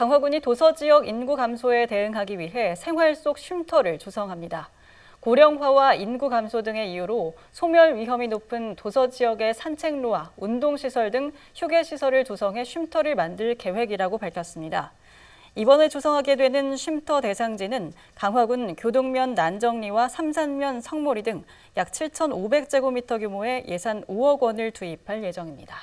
강화군이 도서 지역 인구 감소에 대응하기 위해 생활 속 쉼터를 조성합니다. 고령화와 인구 감소 등의 이유로 소멸 위험이 높은 도서 지역의 산책로와 운동시설 등 휴게시설을 조성해 쉼터를 만들 계획이라고 밝혔습니다. 이번에 조성하게 되는 쉼터 대상지는 강화군 교동면 난정리와 삼산면 성모리 등 약 7,500제곱미터 규모의 예산 5억 원을 투입할 예정입니다.